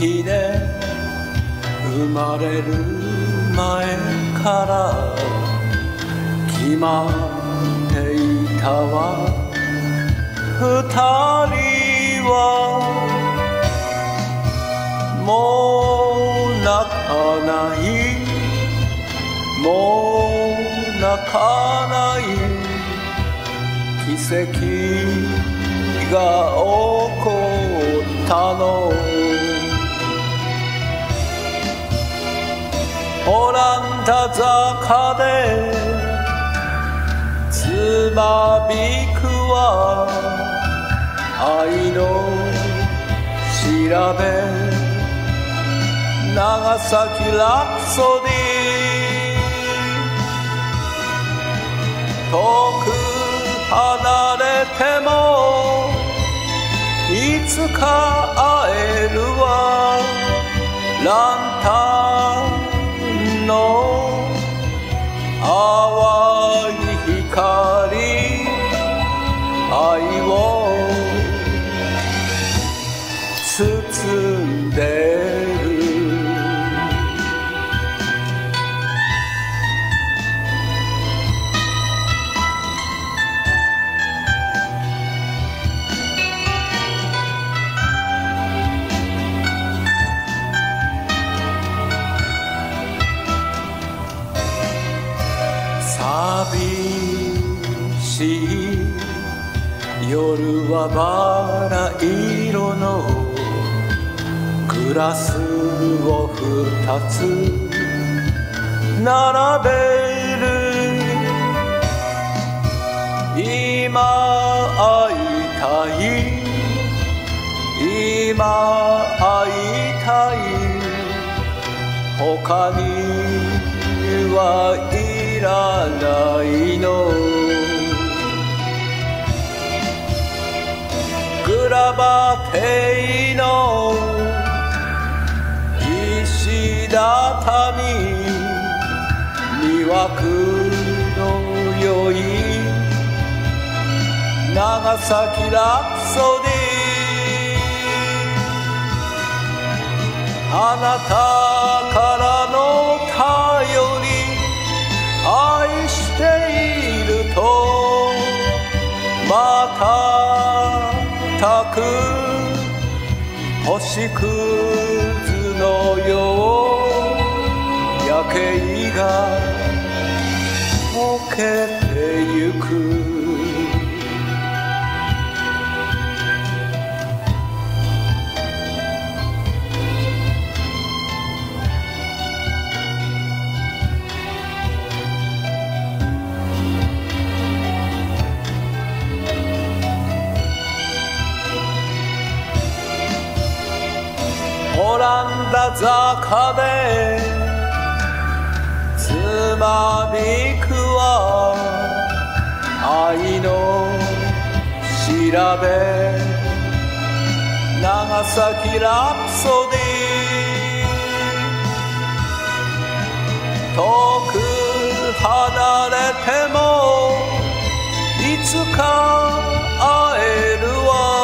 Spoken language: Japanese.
きで生まれる前から決まっていたわ。二人はもう泣かない。もう泣かない。奇跡が起こったの。オランダ坂でつまびくは愛の調べ長崎ラプソディ。遠く離れてもいつか会愛を包んでる。寂しい夜はバラ色のグラスを二つ並べる今会いたい今会いたい他にはいらないのグラバテイの石畳魅惑の良い長崎ラプソディあなたからの頼り愛しているとまたたく星屑のよう夜景が溶けたオランダ坂でつまびくは愛の調べ長崎ラプソディ。遠く離れてもいつか会えるわ。